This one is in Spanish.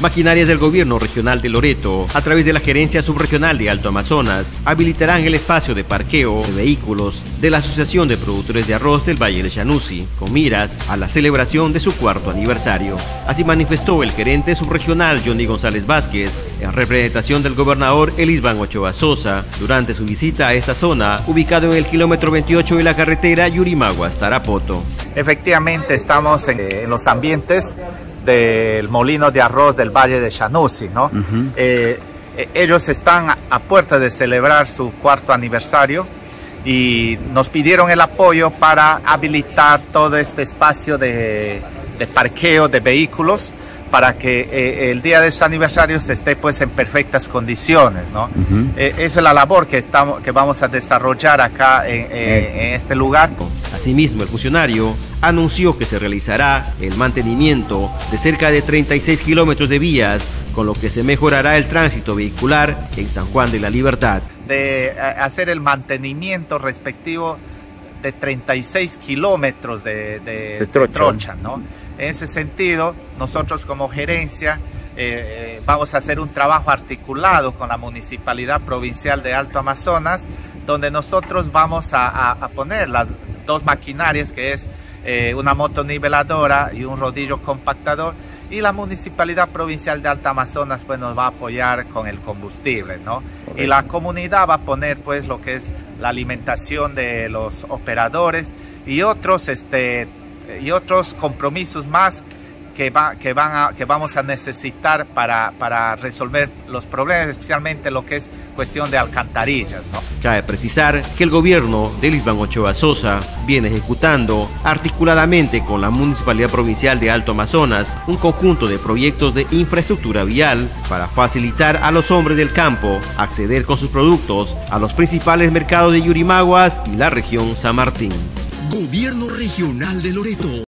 Maquinarias del Gobierno Regional de Loreto, a través de la Gerencia Subregional de Alto Amazonas, habilitarán el espacio de parqueo de vehículos de la Asociación de Productores de Arroz del Valle de Chanusi, con miras a la celebración de su cuarto aniversario. Así manifestó el gerente subregional Johnny González Vázquez, en representación del gobernador Elisban Ochoa Sosa, durante su visita a esta zona, ubicado en el kilómetro 28 de la carretera Yurimaguas-Tarapoto. Efectivamente estamos en los ambientes del molino de arroz del Valle de Chanusi, ¿no? Eh, eh, ellos están a puerta de celebrar su cuarto aniversario y nos pidieron el apoyo para habilitar todo este espacio de, parqueo de vehículos para que eh, el día de su aniversario se esté pues en perfectas condiciones, ¿no? esa es la labor que, estamos, que vamos a desarrollar acá en este lugar. Asimismo, el funcionario anunció que se realizará el mantenimiento de cerca de 36 kilómetros de vías, con lo que se mejorará el tránsito vehicular en San Juan de la Libertad. De eh, hacer el mantenimiento respectivo de 36 kilómetros de, trocha. ¿no? En ese sentido, nosotros como gerencia eh, eh, vamos a hacer un trabajo articulado con la Municipalidad Provincial de Alto Amazonas, donde nosotros vamos a, a poner las dos maquinarias que es eh, una motoniveladora y un rodillo compactador y la Municipalidad Provincial de Alta Amazonas pues nos va a apoyar con el combustible, ¿no? Y la comunidad va a poner pues lo que es la alimentación de los operadores y otros, este, y otros compromisos más que, va, que, van a, que vamos a necesitar para, para resolver los problemas, especialmente lo que es cuestión de alcantarillas. ¿no? Cabe precisar que el gobierno de Lisbán Ochoa Sosa viene ejecutando articuladamente con la Municipalidad Provincial de Alto Amazonas un conjunto de proyectos de infraestructura vial para facilitar a los hombres del campo acceder con sus productos a los principales mercados de Yurimaguas y la región San Martín. Gobierno Regional de Loreto.